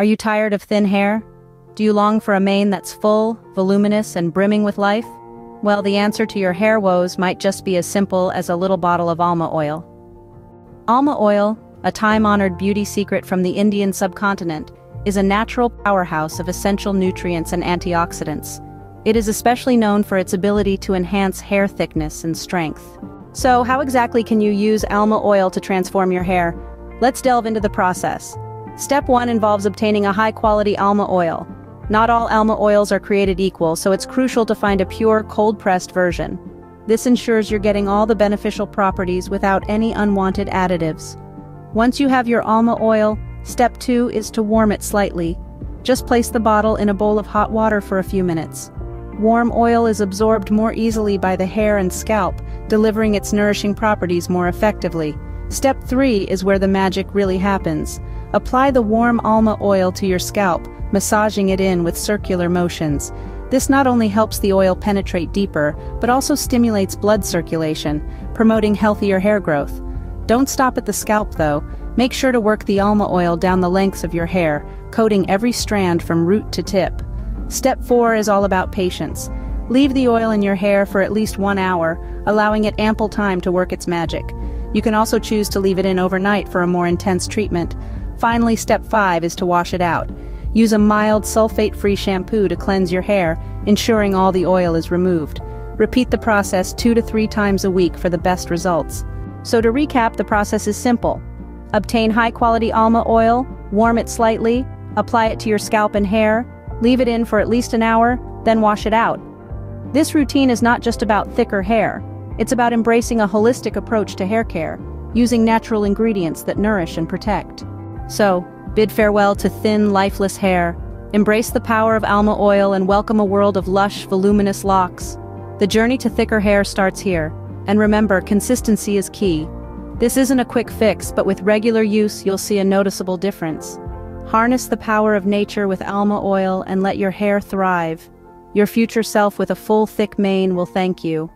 Are you tired of thin hair? Do you long for a mane that's full, voluminous, and brimming with life? Well, the answer to your hair woes might just be as simple as a little bottle of alma oil. Alma oil, a time-honored beauty secret from the Indian subcontinent, is a natural powerhouse of essential nutrients and antioxidants. It is especially known for its ability to enhance hair thickness and strength. So, how exactly can you use alma oil to transform your hair? Let's delve into the process. Step 1 involves obtaining a high-quality alma oil. Not all alma oils are created equal, so it's crucial to find a pure, cold-pressed version. This ensures you're getting all the beneficial properties without any unwanted additives. Once you have your alma oil, step 2 is to warm it slightly. Just place the bottle in a bowl of hot water for a few minutes. Warm oil is absorbed more easily by the hair and scalp, delivering its nourishing properties more effectively. Step 3 is where the magic really happens. Apply the warm alma oil to your scalp, massaging it in with circular motions. This not only helps the oil penetrate deeper, but also stimulates blood circulation, promoting healthier hair growth. Don't stop at the scalp though. Make sure to work the alma oil down the lengths of your hair, coating every strand from root to tip. Step 4 is all about patience. Leave the oil in your hair for at least one hour, allowing it ample time to work its magic. You can also choose to leave it in overnight for a more intense treatment. Finally, step 5 is to wash it out. Use a mild sulfate-free shampoo to cleanse your hair, ensuring all the oil is removed. Repeat the process two to three times a week for the best results. So to recap, the process is simple. Obtain high-quality alma oil, warm it slightly, apply it to your scalp and hair, leave it in for at least an hour, then wash it out. This routine is not just about thicker hair, it's about embracing a holistic approach to hair care, using natural ingredients that nourish and protect. So, Bid farewell to thin, lifeless hair. Embrace the power of alma oil and welcome a world of lush, voluminous locks. The journey to thicker hair starts here. And remember, consistency is key. This isn't a quick fix, but with regular use, you'll see a noticeable difference. Harness the power of nature with alma oil and let your hair thrive. Your future self with a full, thick mane will thank you.